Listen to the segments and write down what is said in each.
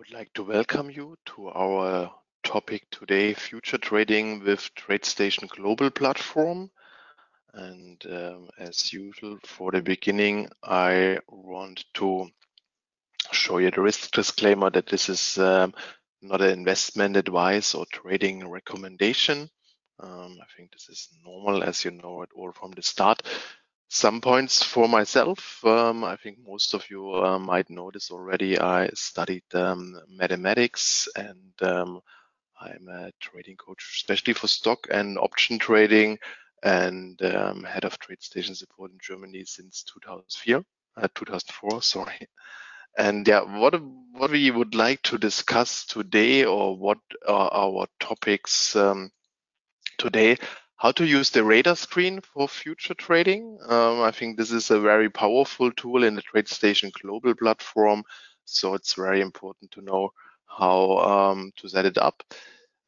would like to welcome you to our topic today, future trading with TradeStation Global platform. And um, as usual, for the beginning, I want to show you the risk disclaimer that this is um, not an investment advice or trading recommendation. Um, I think this is normal as you know it all from the start. Some points for myself. Um, I think most of you uh, might know this already. I studied um, mathematics and um, I'm a trading coach, especially for stock and option trading and um, head of TradeStation support in Germany since 2004, uh, 2004, sorry. And yeah, what what we would like to discuss today, or what are our topics um, today, how to use the radar screen for future trading. Um, I think this is a very powerful tool in the TradeStation global platform. So it's very important to know how um, to set it up.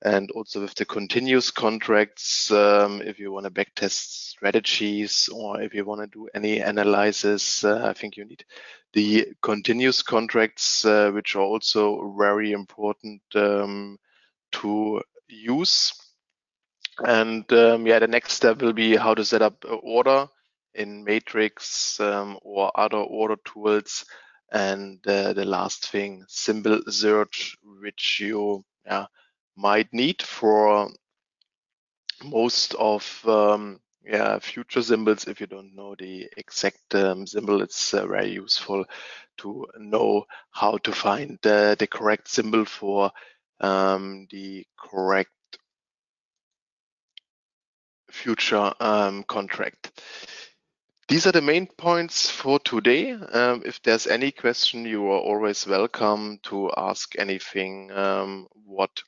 And also with the continuous contracts, um, if you want to backtest strategies or if you want to do any analysis, uh, I think you need the continuous contracts, uh, which are also very important um, to use. And um, yeah, the next step will be how to set up an order in Matrix um, or other order tools. And uh, the last thing, symbol search, which you yeah, might need for most of um, yeah, future symbols. If you don't know the exact um, symbol, it's uh, very useful to know how to find uh, the correct symbol for um, the correct future um, contract. These are the main points for today. Um, if there's any question, you are always welcome to ask anything um, what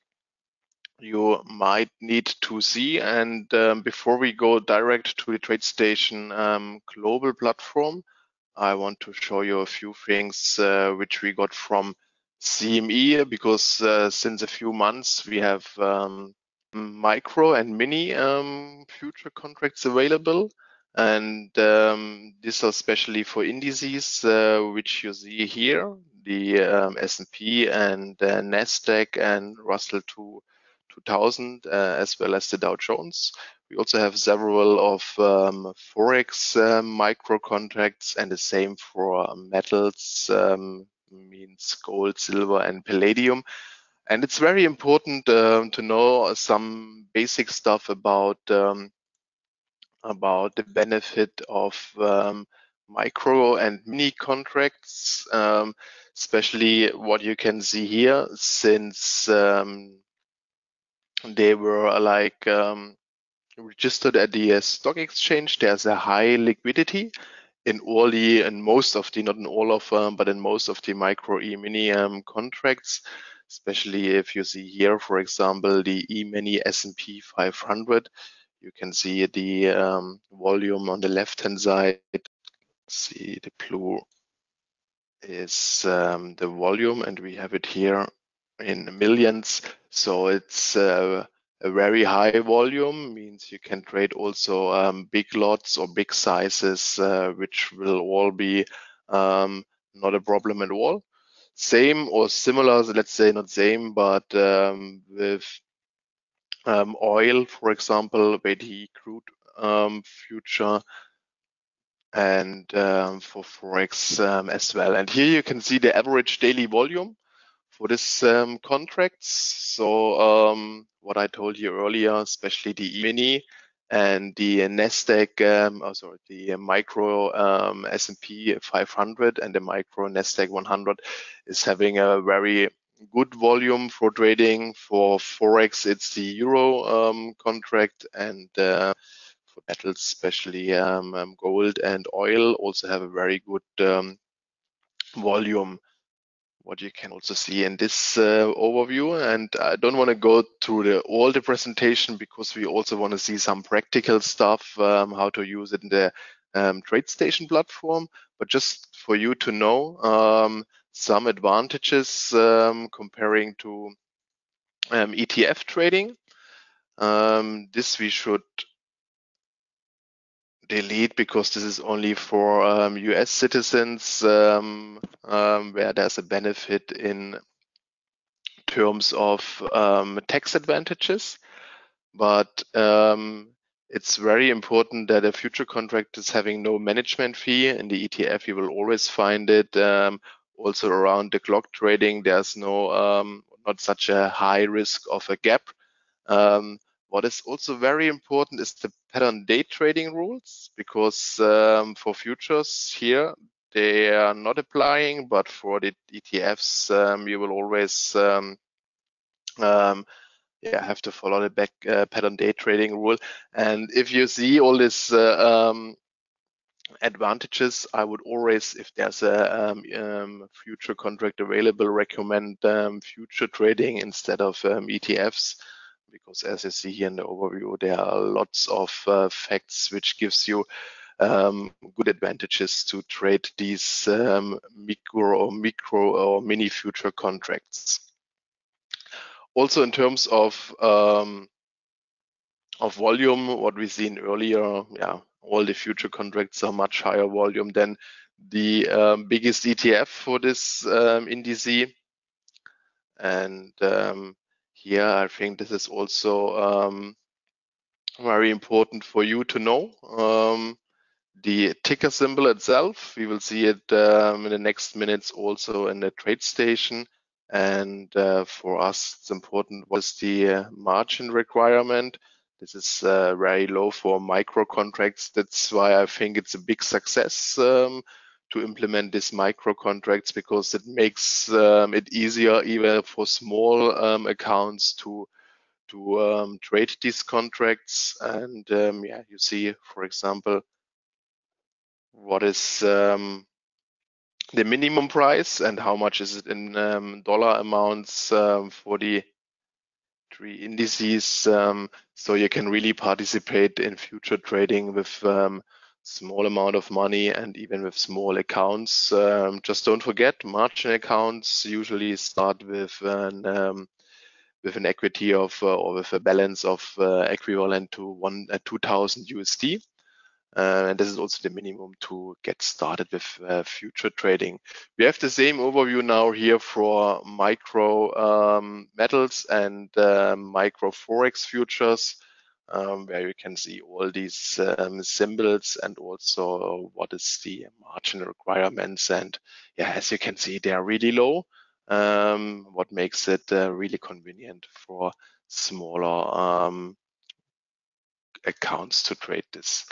you might need to see. And um, before we go direct to the TradeStation um, global platform, I want to show you a few things uh, which we got from CME because uh, since a few months we have um, micro and mini um, future contracts available. And um, these are especially for indices, uh, which you see here, the um, S&P and uh, NASDAQ and Russell 2000, uh, as well as the Dow Jones. We also have several of um, Forex um, micro contracts and the same for metals, um, means gold, silver, and palladium. And it's very important um, to know some basic stuff about um, about the benefit of um, micro and mini contracts, um, especially what you can see here, since um, they were like um, registered at the stock exchange. There's a high liquidity in all the and most of the not in all of them, but in most of the micro e mini contracts especially if you see here, for example, the E-mini S&P 500. You can see the um, volume on the left-hand side. See the blue is um, the volume, and we have it here in millions. So it's uh, a very high volume, means you can trade also um, big lots or big sizes, uh, which will all be um, not a problem at all same or similar, let's say not same, but um, with um, oil, for example, WTI crude um, future and um, for Forex um, as well. And here you can see the average daily volume for this um, contracts. So what I told you earlier, especially the E-mini, and the Nasdaq, um, oh, sorry, the micro um, S&P 500 and the micro Nasdaq 100 is having a very good volume for trading. For forex, it's the euro um, contract, and uh, for metals, especially um, um, gold and oil, also have a very good um, volume what you can also see in this uh, overview. And I don't want to go through the, all the presentation because we also want to see some practical stuff, um, how to use it in the um, TradeStation platform. But just for you to know um, some advantages um, comparing to um, ETF trading. Um, this we should delete because this is only for um, US citizens um, um, where there's a benefit in terms of um, tax advantages. But um, it's very important that a future contract is having no management fee. In the ETF, you will always find it. Um, also around the clock trading, there's no not such a high risk of a gap. What is also very important is the pattern day trading rules, because um, for futures here, they are not applying, but for the ETFs, um, you will always um, um, yeah, have to follow the back uh, pattern day trading rule. And if you see all these uh, um, advantages, I would always, if there's a um, um, future contract available, recommend um, future trading instead of ETFs. Because as you see here in the overview, there are lots of uh, facts which gives you um, good advantages to trade these um, micro or micro or mini future contracts. Also in terms of um, of volume, what we've seen earlier, yeah, all the future contracts are much higher volume than the um, biggest ETF for this um. And um, here, I think this is also um, very important for you to know. Um, the ticker symbol itself, we will see it um, in the next minutes also in the trade station. And uh, for us, it's important was the uh, margin requirement. This is uh, very low for micro contracts. That's why I think it's a big success um, to implement these micro contracts because it makes um, it easier even for small um, accounts to to um, trade these contracts. And um, yeah, you see, for example, what is um, the minimum price and how much is it in um, dollar amounts for the three indices. So you can really participate in future trading with small amount of money and even with small accounts. Um, just don't forget margin accounts usually start with an um, with an equity of uh, or with a balance of uh, equivalent to one uh, 2000 USD. Uh, and this is also the minimum to get started with uh, future trading. We have the same overview now here for micro um, metals and uh, micro forex futures, um, where you can see all these um, symbols and also what is the margin requirements. And yeah, as you can see, they are really low. Um, what makes it uh, really convenient for smaller um, accounts to trade this.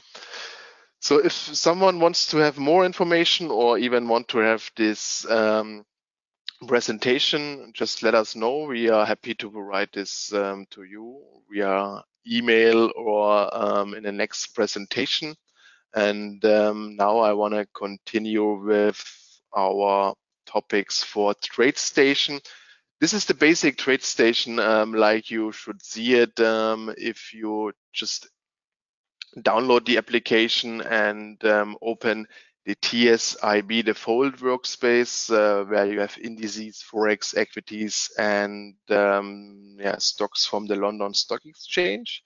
So if someone wants to have more information or even want to have this um, presentation, just let us know. We are happy to provide this um, to you via email or um, in the next presentation. And um, now I want to continue with our topics for TradeStation. This is the basic TradeStation um, like you should see it um, if you just download the application and um, open the TSIB, the fold workspace, uh, where you have indices, forex, equities, and um, yeah, stocks from the London Stock Exchange.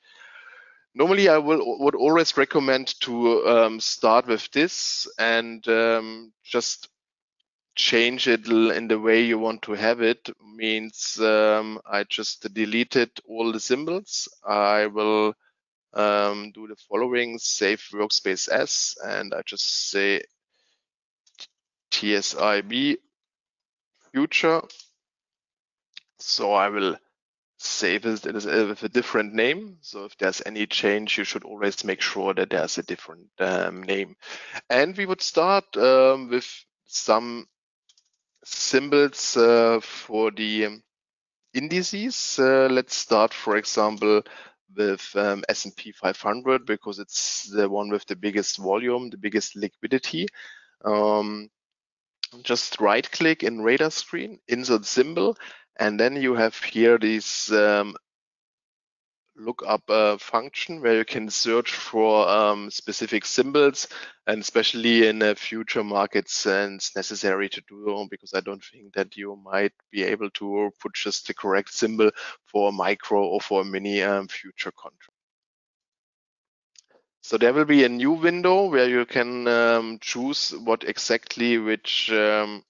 Normally, I will would always recommend to um, start with this and um, just change it in the way you want to have it. Means um, I just deleted all the symbols. I will um, do the following, save workspace as, and I just say TSIB future. So I will save it with a different name. So if there's any change, you should always make sure that there's a different um, name. And we would start um, with some symbols uh, for the indices. Uh, let's start, for example, with um, S&P 500 because it's the one with the biggest volume, the biggest liquidity. Um, just right click in radar screen, insert symbol, and then you have here this um, lookup uh, function where you can search for um, specific symbols and especially in uh, future markets and it's necessary to do because I don't think that you might be able to put just the correct symbol for a micro or for a mini um, future contract. So there will be a new window where you can um, choose what exactly which um,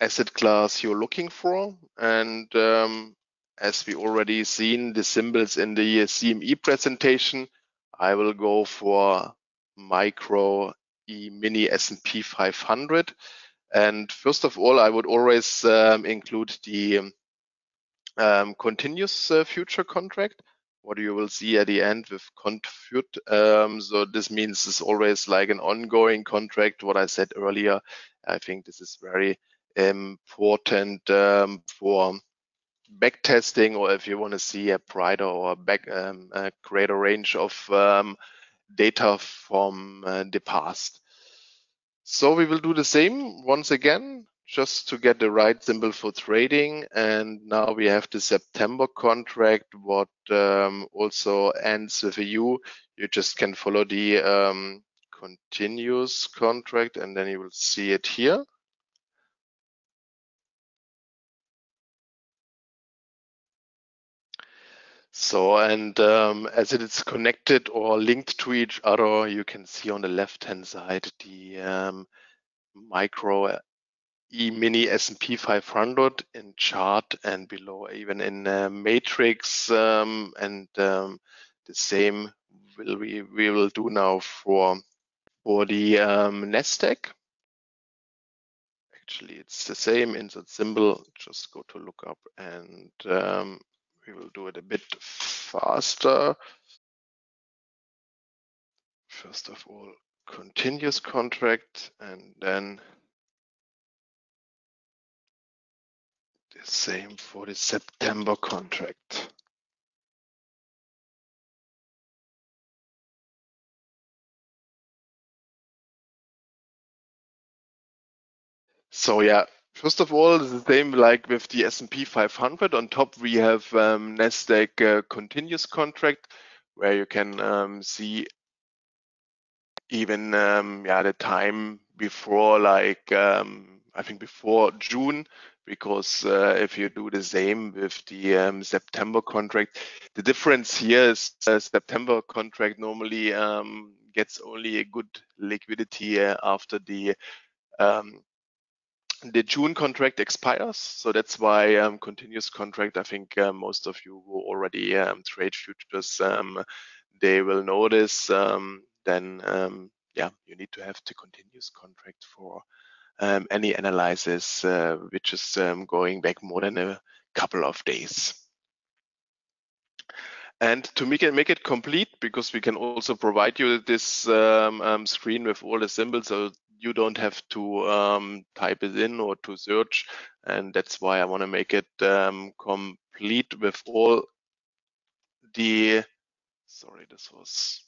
asset class you're looking for. And um, as we already seen the symbols in the CME presentation, I will go for micro E mini S&P 500. And first of all, I would always um, include the um, continuous uh, future contract what you will see at the end with CONTFUT. Um, so this means it's always like an ongoing contract. What I said earlier, I think this is very important um, for backtesting or if you want to see a brighter or back um, a greater range of um, data from uh, the past. So we will do the same once again just to get the right symbol for trading. And now we have the September contract, what um, also ends with a U. You just can follow the um, continuous contract and then you will see it here. So, and um, as it is connected or linked to each other, you can see on the left hand side the um, micro E-mini S&P 500 in chart and below even in uh, matrix um, and um, the same will we, we will do now for for the um, Nasdaq. Actually, it's the same insert symbol. Just go to look up and um, we will do it a bit faster. First of all, continuous contract and then The same for the September contract. So yeah, first of all, the same like with the S&P 500. On top, we have um, Nasdaq uh, continuous contract, where you can um, see even um, yeah the time before like um, I think before June because uh, if you do the same with the um, September contract, the difference here is uh, September contract normally um, gets only a good liquidity uh, after the um, the June contract expires. So that's why um, continuous contract. I think uh, most of you who already um, trade futures, um, they will notice. then yeah, you need to have the continuous contract for um, any analysis uh, which is um, going back more than a couple of days. And to make it make it complete, because we can also provide you this um, um screen with all the symbols, so you don't have to um, type it in or to search. And that's why I want to make it um, complete with all the. Sorry, this was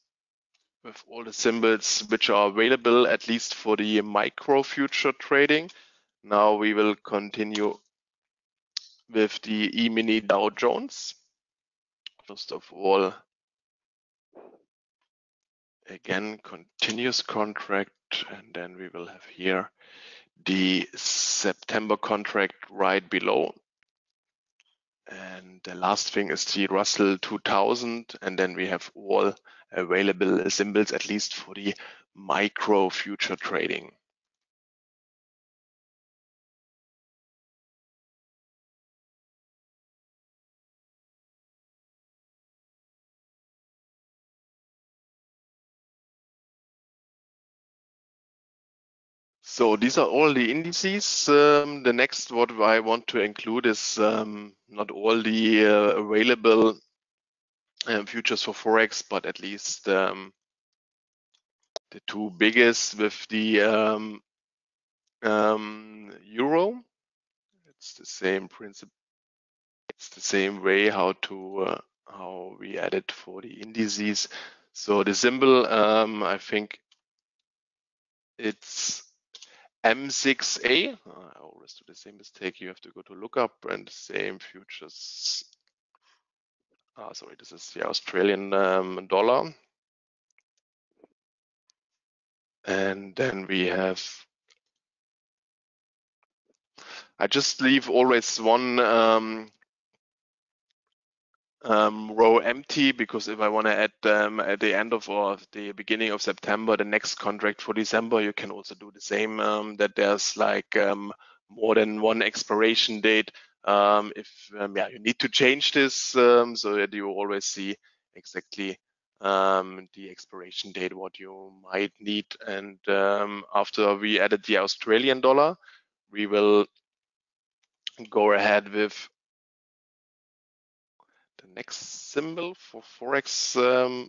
with all the symbols which are available, at least for the micro future trading. Now we will continue with the E-mini Dow Jones. First of all, again, continuous contract, and then we will have here the September contract right below. And the last thing is the Russell 2000, and then we have all available symbols, at least for the micro future trading. So these are all the indices. Um, the next what I want to include is um, not all the uh, available um, futures for Forex, but at least um, the two biggest with the um, um, euro. It's the same principle. It's the same way how to uh, how we add it for the indices. So the symbol, I think it's M6A. I always do the same mistake. You have to go to lookup and same futures uh, sorry, this is the Australian um, dollar. And then we have, I just leave always one um, um, row empty because if I want to add um, at the end of or the beginning of September, the next contract for December, you can also do the same. Um, that there's like um, more than one expiration date. Um, if um, yeah, you need to change this um, so that you always see exactly the expiration date, what you might need. And after we added the Australian dollar, we will go ahead with next symbol for Forex um,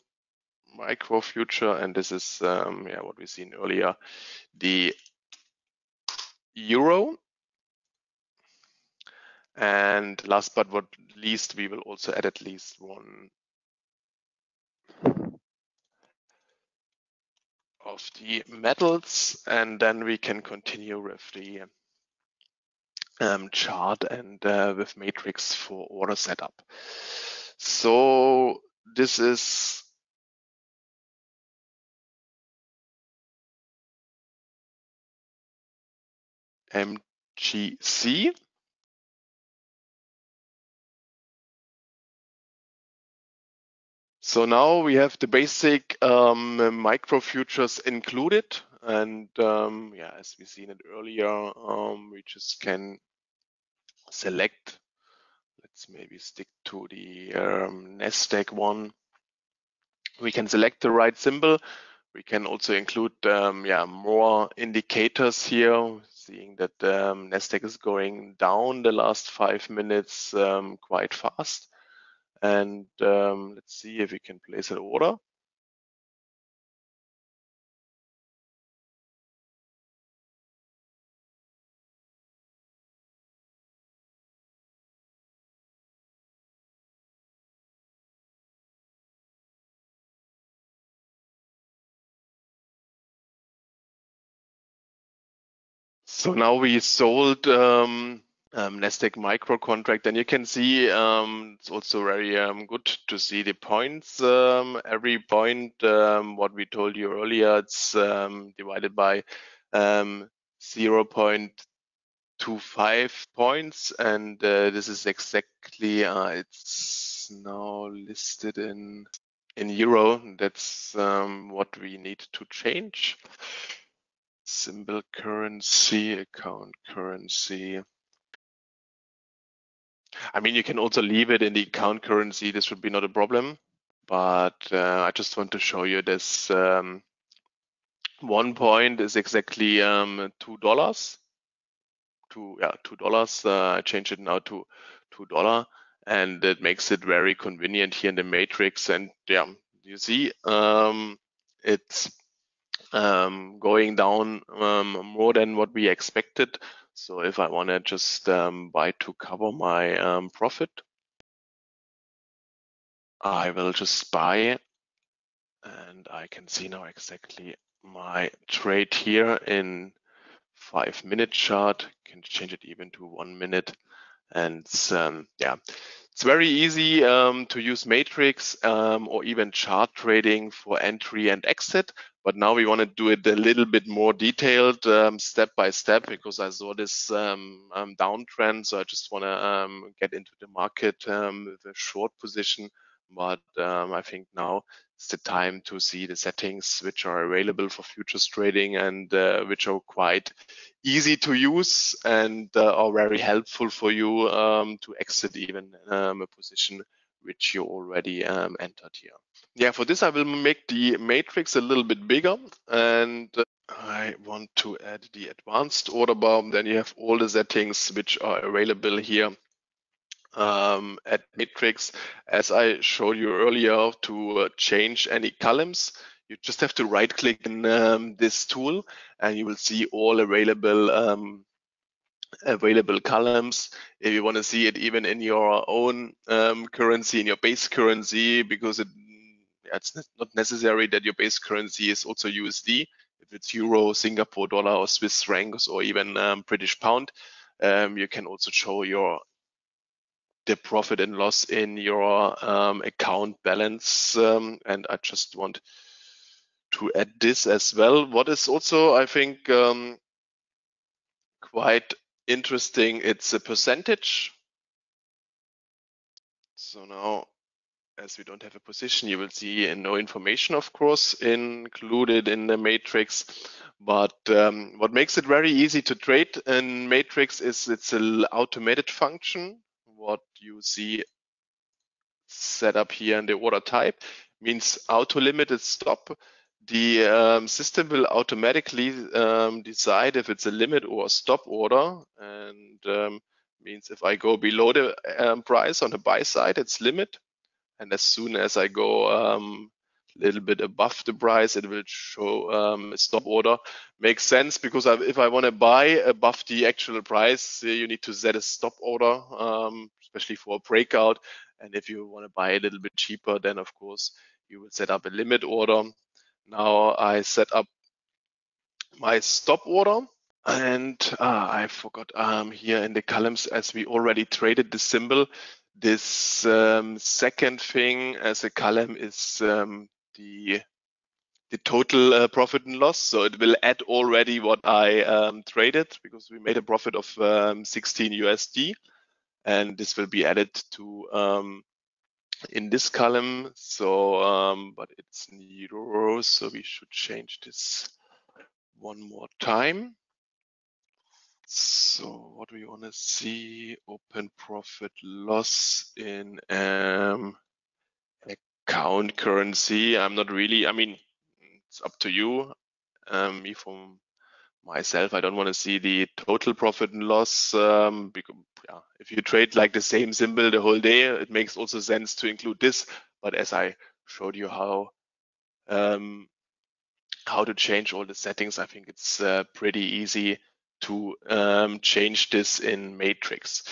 micro future. And this is um, yeah, what we've seen earlier, the euro. And last but not least, we will also add at least one of the metals, and then we can continue with the um, chart and uh, with matrix for order setup. So this is MGC. So now we have the basic um, micro futures included. And um, yeah, as we seen it earlier, um, we just can select, let's maybe stick to the um, NASDAQ one. We can select the right symbol. We can also include um, yeah, more indicators here, seeing that um, NASDAQ is going down the last five minutes um, quite fast. And um, let's see if we can place an order. So now we sold um, um, Nasdaq micro contract, and you can see um, it's also very um, good to see the points. Um, every point, um, what we told you earlier, it's um, divided by 0.25 points, and uh, this is exactly uh, it's now listed in in euro. That's what we need to change. Symbol currency, account currency. I mean, you can also leave it in the account currency. This would be not a problem. But uh, I just want to show you this. Um, one point is exactly um, two dollars. Two yeah, two dollars. Uh, I change it now to two dollar, and it makes it very convenient here in the matrix. And yeah, you see, um, it's going down um, more than what we expected. So if I want to just um, buy to cover my um, profit, I will just buy and I can see now exactly my trade here in five minute chart. Can change it even to one minute. And um, yeah, it's very easy um, to use matrix um, or even chart trading for entry and exit. But now we want to do it a little bit more detailed, um, step by step, because I saw this um, um, downtrend. So I just want to um, get into the market um, with a short position. But um, I think now it's the time to see the settings which are available for futures trading and uh, which are quite easy to use and uh, are very helpful for you to exit even a position which you already entered here yeah, for this I will make the matrix a little bit bigger and I want to add the advanced order bar. Then you have all the settings which are available here um, at matrix. As I showed you earlier to uh, change any columns, you just have to right click in um, this tool and you will see all available um, available columns. If you want to see it even in your own um, currency, in your base currency, because it it's not necessary that your base currency is also USD. If it's Euro, Singapore dollar, or Swiss francs, or even um, British pound, um, you can also show your the profit and loss in your um, account balance. Um, and I just want to add this as well. What is also, I think, um, quite interesting, it's a percentage. So now as we don't have a position, you will see no information, of course, included in the matrix. But um, what makes it very easy to trade in matrix is it's an automated function. What you see set up here in the order type means auto limited stop. The um, system will automatically um, decide if it's a limit or a stop order and um, means if I go below the um, price on the buy side, it's limit. And as soon as I go a um, little bit above the price, it will show um, a stop order. Makes sense because if I want to buy above the actual price, you need to set a stop order, especially for a breakout. And if you want to buy a little bit cheaper, then of course you will set up a limit order. Now I set up my stop order and uh, I forgot um, here in the columns as we already traded the symbol. This um, second thing as a column is um, the the total uh, profit and loss. So it will add already what I um, traded because we made a profit of um, 16 USD, and this will be added to um, in this column. So, um, but it's in euros, so we should change this one more time. So what do we want to see? Open profit loss in um, account currency. I'm not really, I mean, it's up to you. Um, me from myself, I don't want to see the total profit and loss. Um, because yeah, if you trade like the same symbol the whole day, it makes also sense to include this. But as I showed you how um, how to change all the settings, I think it's uh, pretty easy to um, change this in matrix.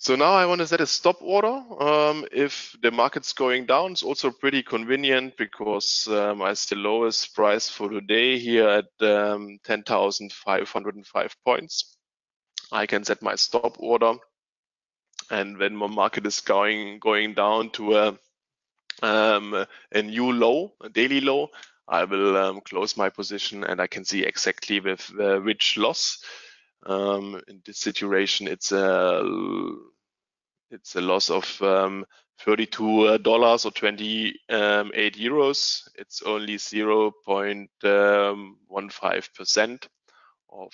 So now I want to set a stop order. Um, if the market's going down, it's also pretty convenient because um, I see the lowest price for today here at um, 10,505 points. I can set my stop order. And when my market is going going down to a, um, a new low, a daily low, I will um, close my position and I can see exactly with uh, which loss. Um, in this situation, it's a it's a loss of um, 32 dollars or 28 euros. It's only 0.15 percent of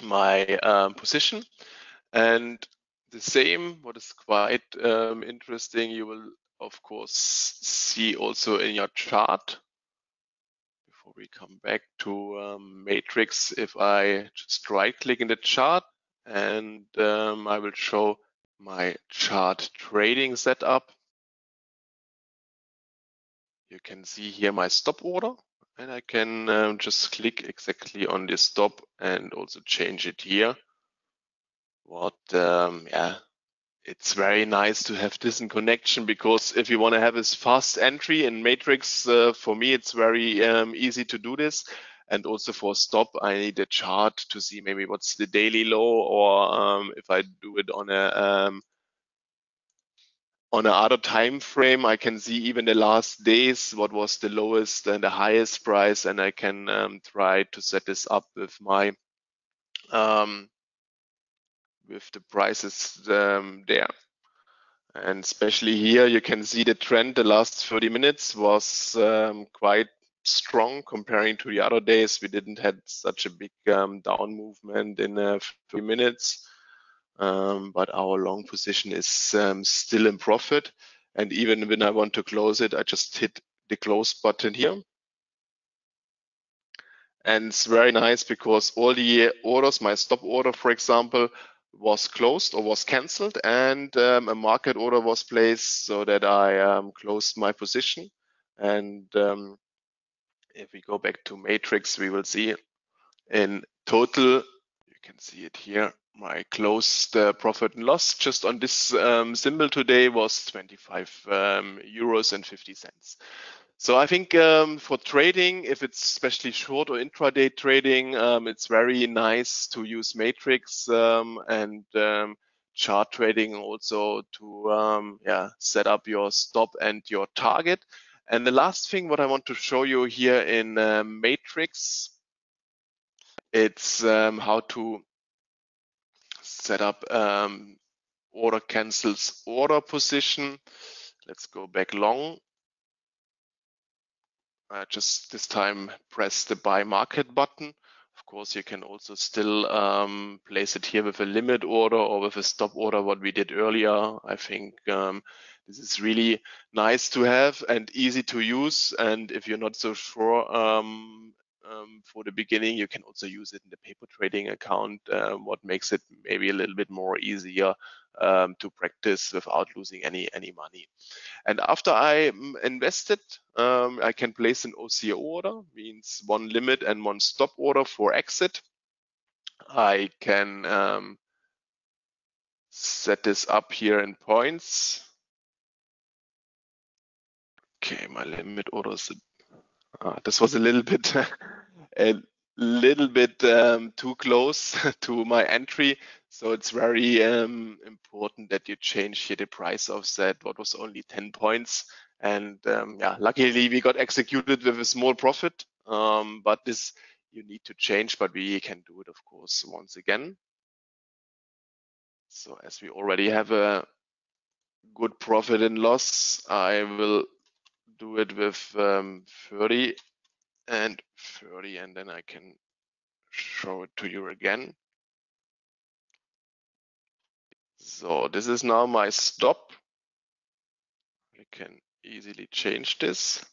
my um, position, and the same. What is quite um, interesting, you will of course see also in your chart before we come back to um, matrix, if I just right click in the chart and um, I will show my chart trading setup. You can see here my stop order and I can um, just click exactly on this stop and also change it here. What, um, yeah, it's very nice to have this in connection because if you want to have a fast entry in Matrix, uh, for me, it's very um, easy to do this. And also for stop, I need a chart to see maybe what's the daily low or um, if I do it on a um, on another time frame, I can see even the last days, what was the lowest and the highest price, and I can um, try to set this up with my um, with the prices um, there. And especially here, you can see the trend the last 30 minutes was um, quite strong comparing to the other days. We didn't had such a big um, down movement in uh, 30 minutes, um, but our long position is um, still in profit. And even when I want to close it, I just hit the close button here. And it's very nice because all the orders, my stop order, for example, was closed or was cancelled and um, a market order was placed so that I um, closed my position. And um, if we go back to matrix, we will see in total, you can see it here, my closed uh, profit and loss just on this um, symbol today was 25 um, euros and 50 cents. So I think um, for trading, if it's especially short or intraday trading, um, it's very nice to use Matrix um, and um, chart trading also to um, yeah set up your stop and your target. And the last thing what I want to show you here in uh, Matrix, it's how to set up order cancels order position. let's go back long. I just this time press the buy market button. Of course, you can also still um, place it here with a limit order or with a stop order, what we did earlier. I think um, this is really nice to have and easy to use. And if you're not so sure um, um, for the beginning, you can also use it in the paper trading account, uh, what makes it maybe a little bit more easier um, to practice without losing any any money. And after I mm, invested, um, I can place an OCO order, means one limit and one stop order for exit. I can um, set this up here in points. Okay, my limit order is, uh, this was a little bit, a little bit um, too close to my entry. So it's very um, important that you change here the price offset. What was only 10 points. And um, yeah, luckily we got executed with a small profit. Um, but this you need to change, but we can do it, of course, once again. So as we already have a good profit and loss, I will do it with um, 30 and 30, and then I can show it to you again. So this is now my stop. I can easily change this.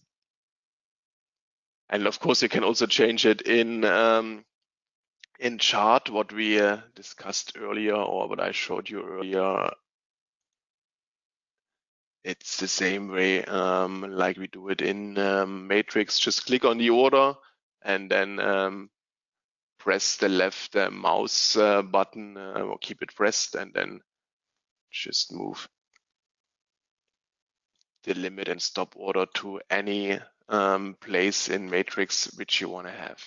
And of course, you can also change it in um, in chart, what we uh, discussed earlier or what I showed you earlier. It's the same way um, like we do it in um, Matrix. Just click on the order and then um, press the left uh, mouse uh, button uh, or keep it pressed and then just move the limit and stop order to any um, place in matrix which you want to have.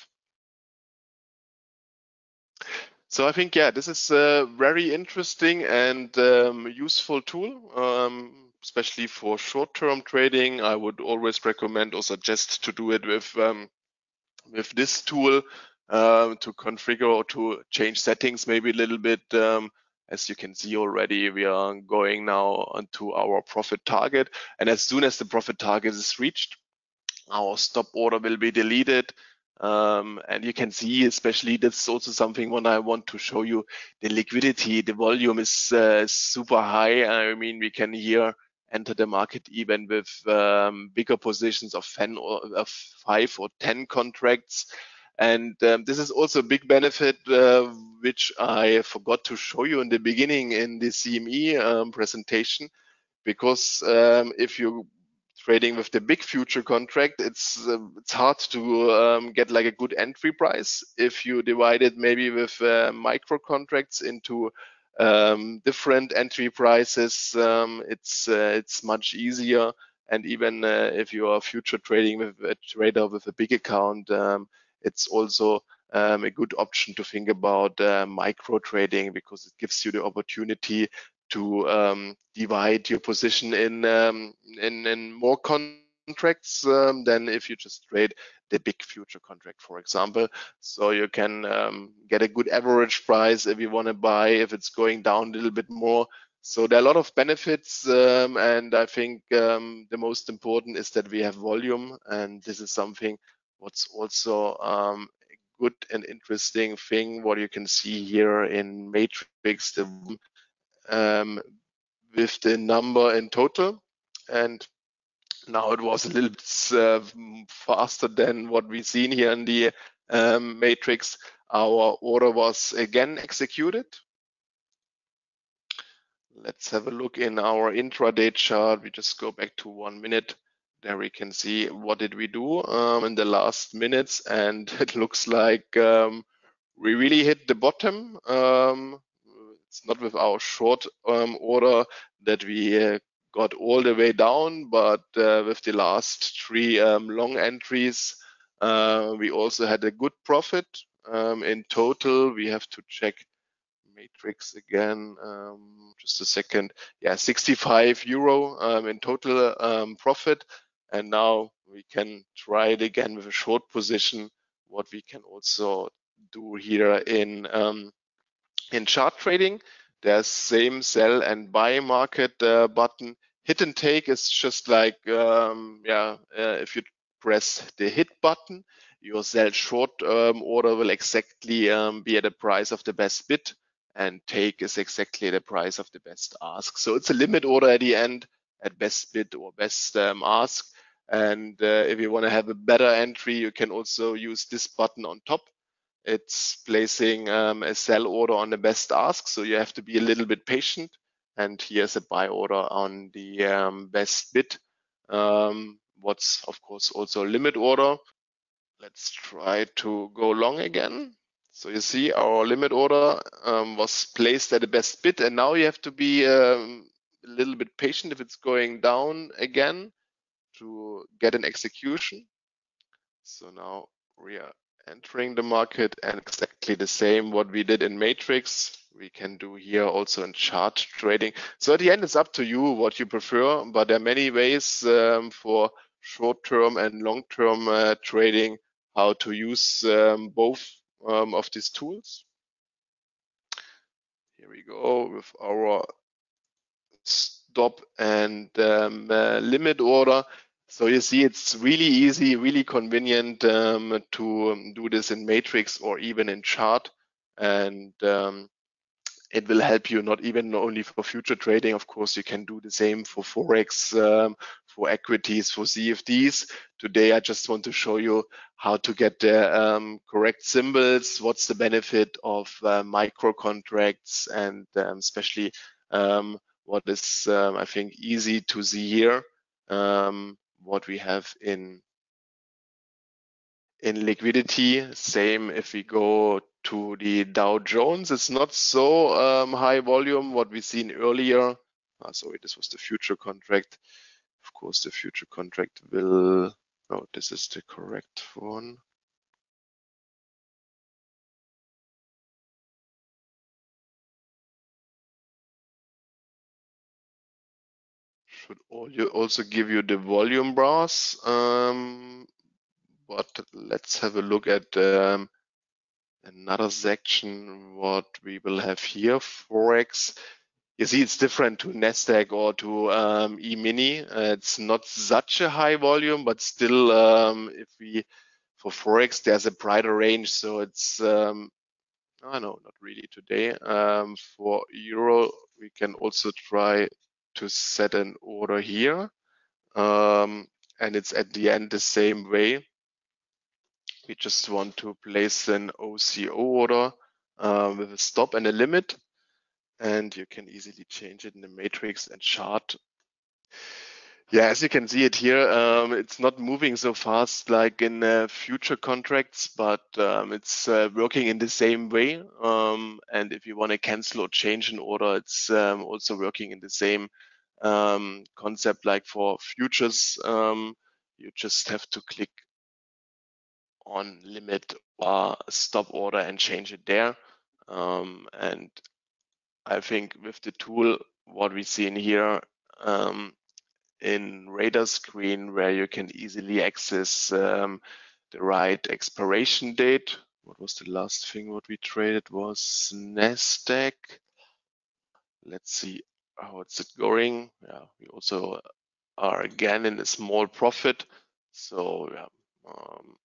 So I think, yeah, this is a very interesting and um, useful tool, um, especially for short-term trading. I would always recommend or suggest to do it with um, with this tool uh, to configure or to change settings maybe a little bit um, as you can see already, we are going now onto our profit target. And as soon as the profit target is reached, our stop order will be deleted. Um, and you can see, especially that's also something when I want to show you the liquidity, the volume is uh, super high. I mean, we can here enter the market even with um, bigger positions of 10 or of five or 10 contracts. And um, this is also a big benefit, uh, which I forgot to show you in the beginning in the CME um, presentation, because um, if you're trading with the big future contract, it's uh, it's hard to um, get like a good entry price. If you divide it maybe with uh, micro contracts into um, different entry prices, it's uh, it's much easier. And even uh, if you are future trading with a trader with a big account, it's also um, a good option to think about uh, micro trading because it gives you the opportunity to um, divide your position in, um, in, in more contracts um, than if you just trade the big future contract, for example. So you can um, get a good average price if you want to buy, if it's going down a little bit more. So there are a lot of benefits, um, and I think the most important is that we have volume, and this is something what's also um, a good and interesting thing, what you can see here in Matrix, the, um, with the number in total. And now it was a little bit uh, faster than what we've seen here in the um, Matrix. Our order was again executed. Let's have a look in our intraday chart. We just go back to one minute. There we can see what did we do um, in the last minutes, and it looks like um, we really hit the bottom. Um, it's not with our short um, order that we uh, got all the way down, but uh, with the last three um, long entries, uh, we also had a good profit. Um, in total, we have to check matrix again. Um, just a second. Yeah, 65 euro um, in total um, profit. And now we can try it again with a short position, what we can also do here in, um, in chart trading. There's same sell and buy market uh, button. hit and take is just like, um, yeah, uh, if you press the hit button, your sell short um, order will exactly um, be at the price of the best bid and take is exactly the price of the best ask. So it's a limit order at the end at best bid or best um, ask. And uh, if you want to have a better entry, you can also use this button on top. It's placing um, a sell order on the best ask. So you have to be a little bit patient. And here's a buy order on the um, best bid. Um, what's of course also a limit order. Let's try to go long again. So you see our limit order um, was placed at the best bid and now you have to be um, a little bit patient if it's going down again to get an execution. So now we are entering the market and exactly the same what we did in matrix we can do here also in chart trading. So at the end it's up to you what you prefer but there are many ways um, for short-term and long-term uh, trading how to use um, both um, of these tools. Here we go with our stop and um, uh, limit order so you see, it's really easy, really convenient um, to um, do this in Matrix or even in Chart. And um, it will help you not even only for future trading. Of course, you can do the same for Forex, um, for equities, for CFDs. Today, I just want to show you how to get the um, correct symbols. What's the benefit of uh, micro contracts and um, especially what is, I think, easy to see here. Um, what we have in in liquidity. Same if we go to the Dow Jones, it's not so um, high volume what we've seen earlier. Ah, sorry, this was the future contract. Of course, the future contract will, oh, this is the correct one. Should also give you the volume bars. Um, but let's have a look at um, another section, what we will have here, Forex. You see, it's different to NASDAQ or to um, E-mini. Uh, it's not such a high volume, but still, um, if we, for Forex, there's a brighter range. So it's, um, oh no, not really today. Um, for Euro, we can also try to set an order here. Um, and it's at the end the same way. We just want to place an OCO order uh, with a stop and a limit. And you can easily change it in the matrix and chart yeah, as you can see it here, um, it's not moving so fast like in uh, future contracts, but um, it's uh, working in the same way. Um, and if you want to cancel or change an order, it's um, also working in the same um, concept like for futures. Um, you just have to click on limit or stop order and change it there. and I think with the tool, what we see in here, um, in radar screen where you can easily access um, the right expiration date. What was the last thing what we traded was NASDAQ. Let's see how it's going. Yeah, we also are again in a small profit. So yeah, um,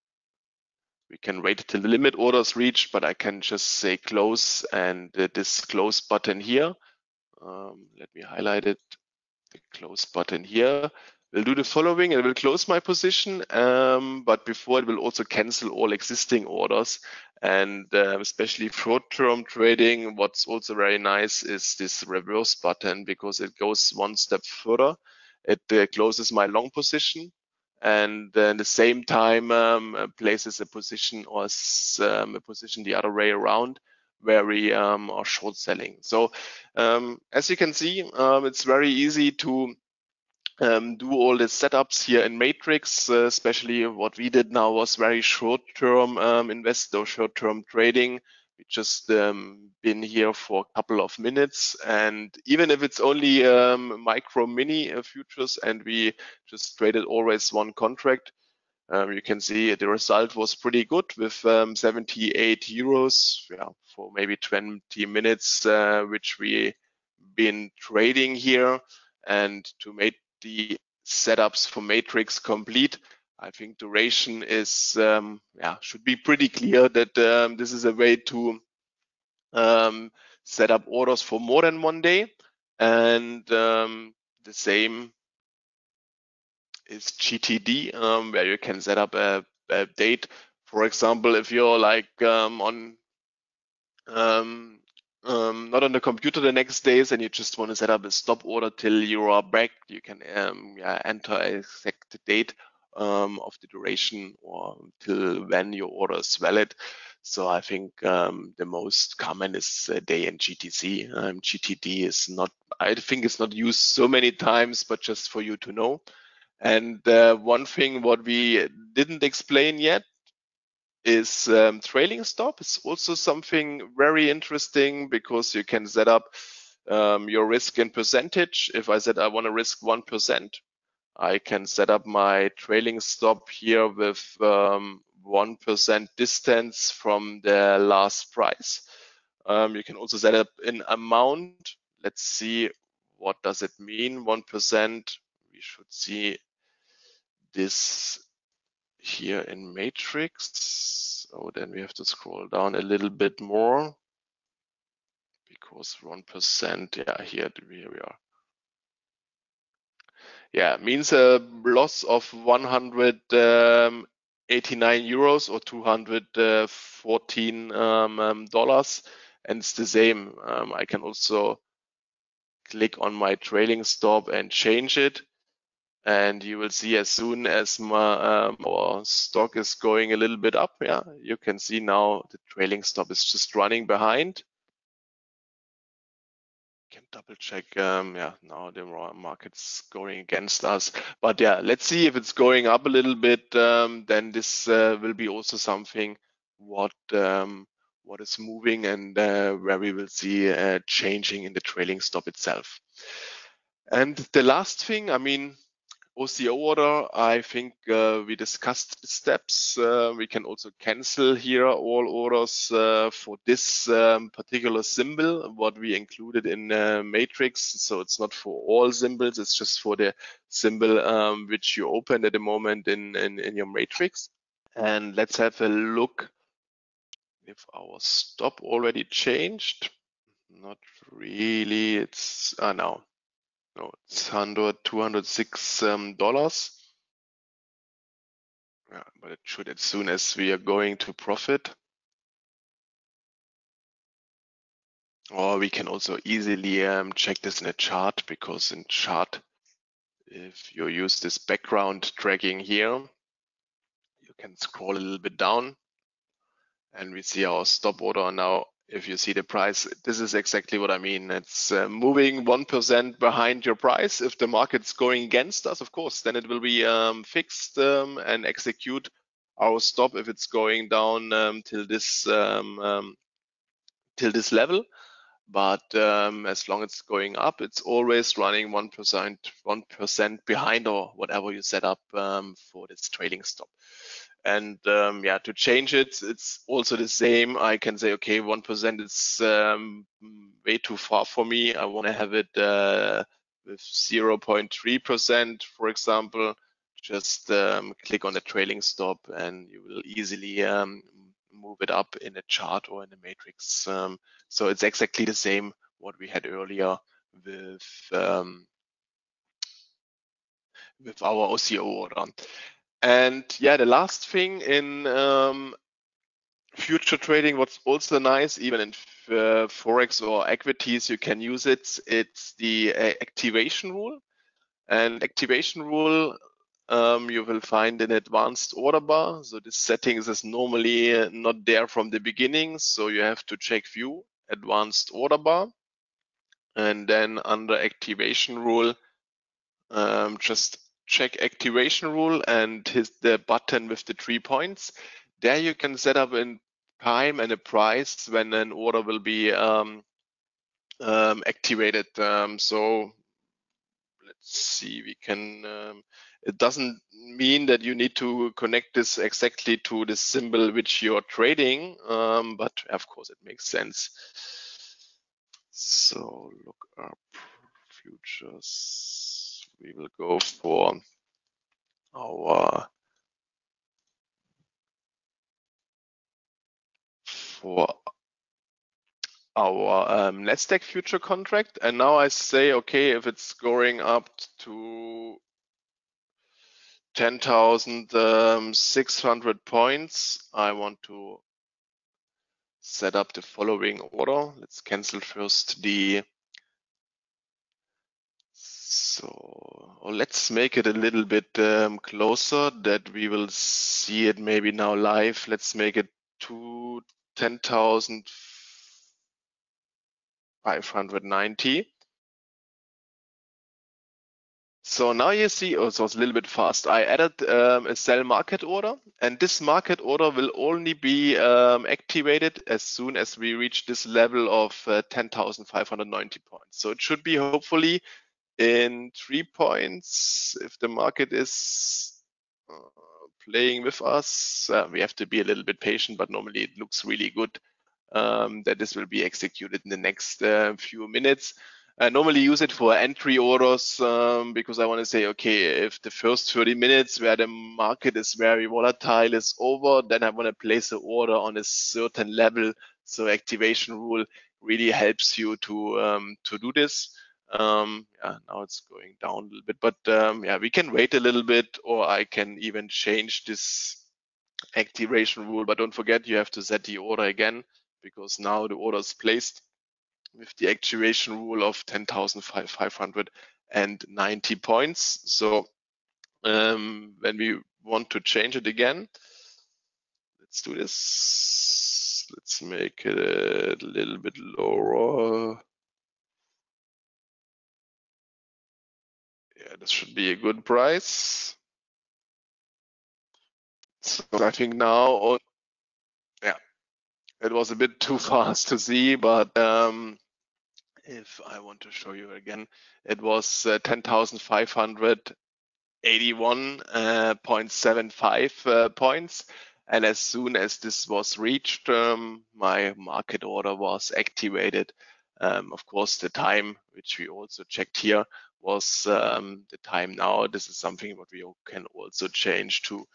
we can wait till the limit order is reached, but I can just say close and uh, this close button here. Um, let me highlight it the close button here will do the following. It will close my position, um, but before it will also cancel all existing orders. And uh, especially short-term trading, what's also very nice is this reverse button because it goes one step further. It uh, closes my long position and at the same time um, places a position or um, a position the other way around we um, are short selling. So um, as you can see, um, it's very easy to um, do all the setups here in Matrix, uh, especially what we did now was very short-term um, invest or short-term trading. We just um, been here for a couple of minutes, and even if it's only um, micro mini uh, futures, and we just traded always one contract, um, you can see the result was pretty good with um, 78 euros yeah, for maybe 20 minutes, uh, which we been trading here. and to make the setups for matrix complete i think duration is um, yeah should be pretty clear that um, this is a way to um, set up orders for more than one day and um, the same is gtd um, where you can set up a, a, date for example if you're like um, on um, not on the computer the next days and you just want to set up a stop order till you are back, you can um, yeah, enter a exact date um, of the duration or till when your order is valid. So I think um, the most common is day in GTC. Um, GTD is not, I think it's not used so many times, but just for you to know. And uh, one thing what we didn't explain yet is um, trailing stop. It's also something very interesting because you can set up um, your risk in percentage. If I said I want to risk 1%, I can set up my trailing stop here with um, 1% distance from the last price. Um, you can also set up in amount. Let's see what does it mean, 1%. We should see this here in matrix. So then we have to scroll down a little bit more because 1%, yeah, here, here we are. Yeah, means a loss of 189 euros or 214 um, um, dollars. And it's the same. Um, I can also click on my trailing stop and change it and you will see as soon as my um, our stock is going a little bit up yeah you can see now the trailing stop is just running behind. Can double check um yeah now the market's going against us. But yeah let's see if it's going up a little bit um, then this uh, will be also something what um, what is moving and uh, where we will see uh, changing in the trailing stop itself. And the last thing i mean OCO order, I think uh, we discussed steps. Uh, we can also cancel here all orders uh, for this um, particular symbol, what we included in uh, matrix. So it's not for all symbols, it's just for the symbol um, which you opened at the moment in, in, in your matrix. And let's have a look if our stop already changed. Not really, it's, uh, no, no, it's 100, 206 um, dollars. Yeah, but it should as soon as we are going to profit. Or we can also easily um, check this in a chart because in chart, if you use this background tracking here, you can scroll a little bit down and we see our stop order now if you see the price, this is exactly what I mean. It's uh, moving 1% behind your price. If the market's going against us, of course, then it will be um, fixed um, and execute our stop if it's going down um, till this um, um, till this level. But um, as long as it's going up, it's always running 1%, 1% behind or whatever you set up for this trailing stop. And um, yeah, to change it, it's also the same. I can say, okay, 1% is um, way too far for me. I want to have it uh, with 0.3%, for example. Just um, click on the trailing stop and you will easily um, move it up in a chart or in a matrix. Um, so it's exactly the same what we had earlier with um, with our OCO order. And yeah, the last thing in um, future trading, what's also nice, even in uh, forex or equities, you can use it. It's the uh, activation rule, and activation rule um, you will find in advanced order bar. So this settings is normally not there from the beginning, so you have to check view advanced order bar, and then under activation rule, um, just check activation rule and hit the button with the three points. There you can set up a time and a price when an order will be um, um, activated. Um, so let's see, we can, um, it doesn't mean that you need to connect this exactly to the symbol which you're trading, um, but of course it makes sense. So look up futures we will go for our for our um, Nasdaq future contract. And now I say, okay, if it's going up to 10,600 um, points, I want to set up the following order. Let's cancel first the so let's make it a little bit um, closer that we will see it maybe now live. Let's make it to 10,590. So now you see, oh, so it's a little bit fast. I added um, a sell market order, and this market order will only be um, activated as soon as we reach this level of uh, 10,590 points. So it should be hopefully in three points if the market is uh, playing with us. Uh, we have to be a little bit patient, but normally it looks really good um, that this will be executed in the next uh, few minutes. I normally use it for entry orders um, because I want to say, okay, if the first 30 minutes where the market is very volatile is over, then I want to place an order on a certain level. So activation rule really helps you to um, to do this. Um, yeah, now it's going down a little bit, but um, yeah, we can wait a little bit, or I can even change this activation rule. But don't forget, you have to set the order again because now the order is placed with the activation rule of 10,590 points. So um, when we want to change it again, let's do this. Let's make it a little bit lower. Yeah, this should be a good price. So I think now, yeah, it was a bit too fast to see, but um, if I want to show you again, it was uh, 10,581.75 uh, uh, points. And as soon as this was reached, um, my market order was activated. Um, of course, the time, which we also checked here, was um, the time now. This is something what we can also change to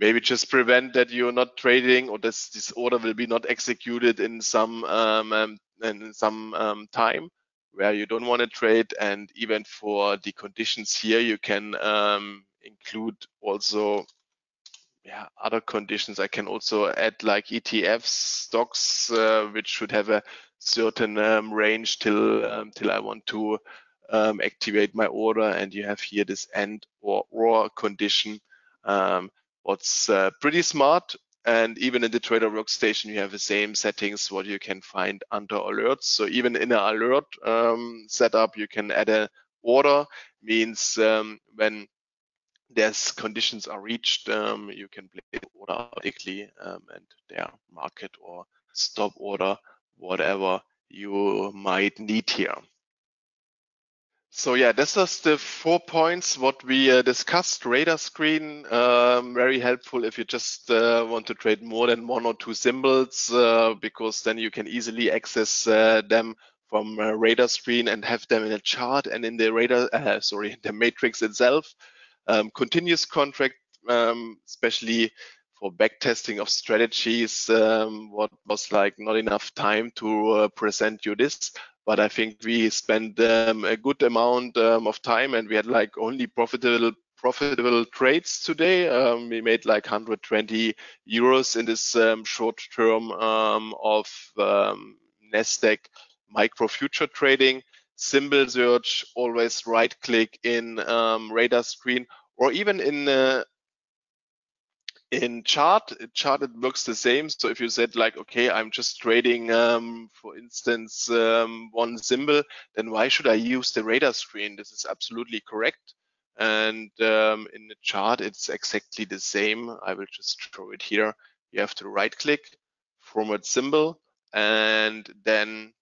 maybe just prevent that you're not trading or this this order will be not executed in some um, um, in some um, time where you don't want to trade and even for the conditions here you can um, include also yeah other conditions i can also add like etfs stocks uh, which should have a certain um, range till um, till i want to activate my order and you have here this end or condition um, what's uh, pretty smart. And even in the trader workstation, you have the same settings what you can find under alerts. So even in an alert um, setup, you can add a order means um, when there's conditions are reached, um, you can play the order automatically um, and their market or stop order, whatever you might need here. So yeah, this is the four points what we uh, discussed. Radar screen, um, very helpful if you just uh, want to trade more than one or two symbols, uh, because then you can easily access uh, them from radar screen and have them in a chart and in the radar, uh, sorry, the matrix itself. Um, continuous contract, um, especially for backtesting of strategies, um, what was like not enough time to uh, present you this but I think we spent um, a good amount um, of time and we had like only profitable profitable trades today. Um, we made like 120 euros in this um, short term um, of um, Nasdaq micro future trading. Symbol search, always right click in radar screen or even in uh, in chart chart it works the same. So if you said like okay i'm just trading um, for instance um, one symbol then why should i use the radar screen? This is absolutely correct. And um, in the chart it's exactly the same. I will just show it here. You have to right click format symbol and then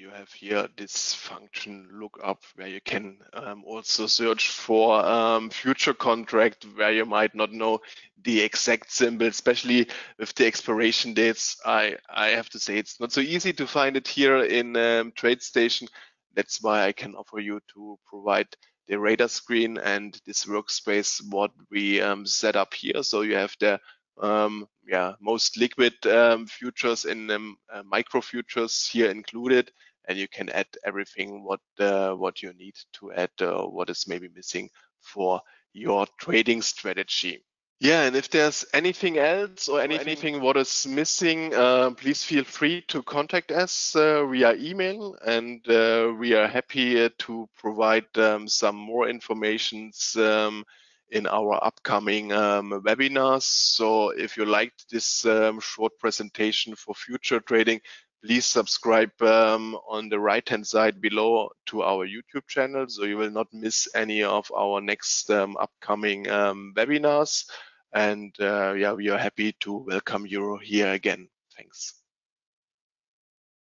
you have here this function lookup where you can um, also search for um, future contract where you might not know the exact symbol, especially with the expiration dates. I, I have to say it's not so easy to find it here in um, TradeStation. That's why I can offer you to provide the radar screen and this workspace what we um, set up here. So you have the um, yeah most liquid um, futures in um, uh, micro futures here included, and you can add everything what uh, what you need to add uh, what is maybe missing for your trading strategy. Yeah, and if there's anything else or anything, anything what is missing, uh, please feel free to contact us uh, via email, and uh, we are happy to provide um, some more informations um, in our upcoming um, webinars. So if you liked this um, short presentation for future trading, please subscribe um, on the right hand side below to our YouTube channel so you will not miss any of our next um, upcoming webinars. And uh, yeah, we are happy to welcome you here again. Thanks.